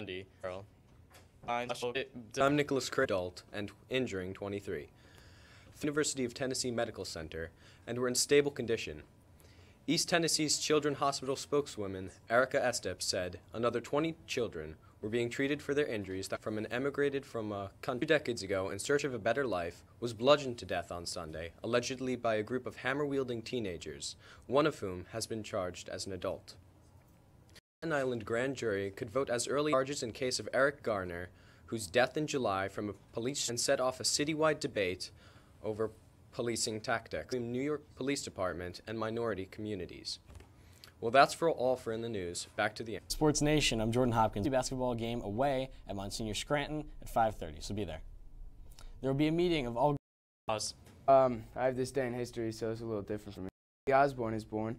Andy, Earl. I'm I'm Nicholas Craig, adult and injuring 23. University of Tennessee Medical Center, and were in stable condition. East Tennessee's Children's Hospital spokeswoman, Erica Estep, said another 20 children were being treated for their injuries that from an emigrated from a country two decades ago in search of a better life was bludgeoned to death on Sunday, allegedly by a group of hammer-wielding teenagers, one of whom has been charged as an adult. An Island grand jury could vote as early charges in case of Eric Garner, whose death in July from a police and set off a citywide debate over policing tactics between New York Police Department and minority communities. Well, that's for all for in the news. Back to the end. Sports Nation. I'm Jordan Hopkins. Basketball game away at Monsignor Scanlan at 5:30. So be there. There will be a meeting of all. Pause. Um, I have this day in history, so it's a little different for me. Osborne is born